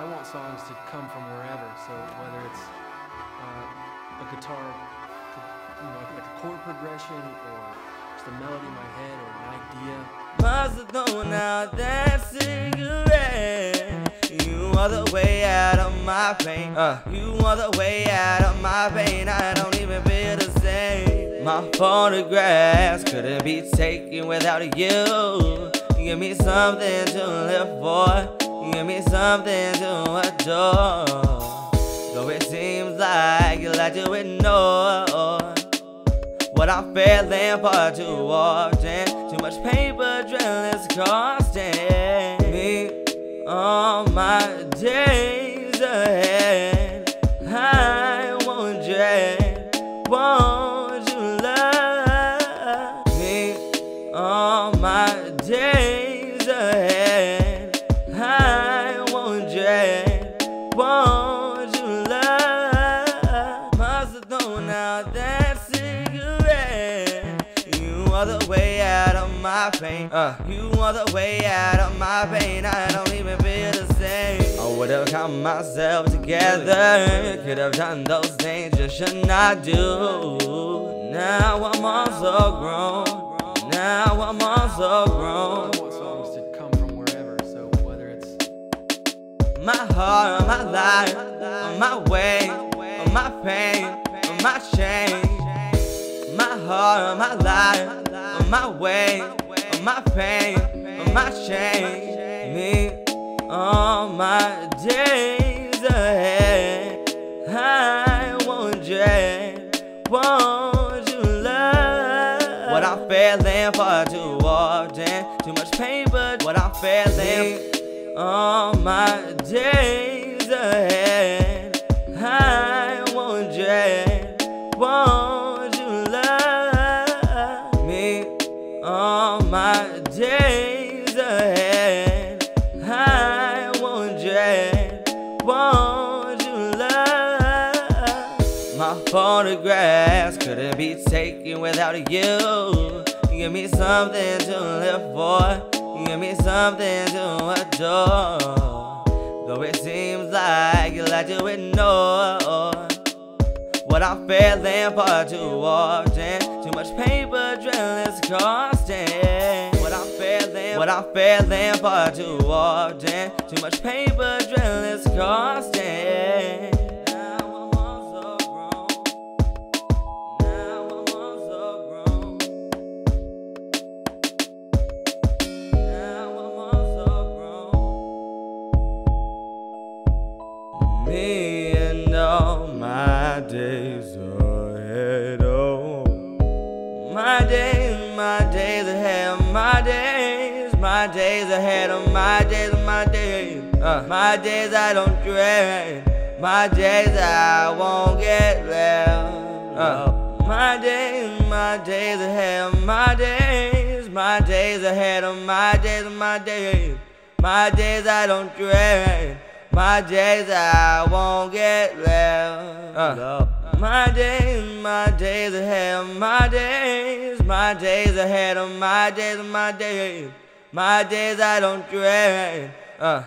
I want songs to come from wherever. So whether it's uh, a guitar, you know, like a chord progression, or just a melody in my head, or an idea. Must have thrown out that cigarette. You are the way out of my pain. Uh, you are the way out of my pain. I don't even feel the same. My photographs couldn't be taken without you. Give me something to live for. Give me something to adore. Though it seems like you like to ignore what I'm feeling for too often. Too much paper drill is costing me all my days ahead. I won't dread, won't Must out that cigarette. You are the way out of my pain. Uh, you are the way out of my pain. I don't even feel the same. I would have got myself together. Could have done those things you should not do. Now I'm also grown. Now I'm also I grown. want songs to come from wherever. So whether it's My heart, my life, my way, my pain, my shame. My heart, my life, my way, my pain, my shame. Me all my days ahead. I won't won't you love what I'm feeling for too often? Too much paper, what I'm feeling all my days ahead. All my days ahead? I won't dread, won't you love my photographs couldn't be taken without you. Give me something to live for. Give me something to adore. Though it seems like you like to ignore what I'm feeling for too often. Too much drill is costing. What I'm feeling, what I'm feeling for too often. Too much paper drill is costing. Now days ahead of my days, my days. Uh, my days I don't dread. My days I won't get left. Uh, my days, my days ahead. of My days, my days ahead of my days, my days. My days I don't dread. My days I won't get left. Uh, my days, my days ahead, of my days, my days ahead of my days, my days, my days I don't dread. Uh,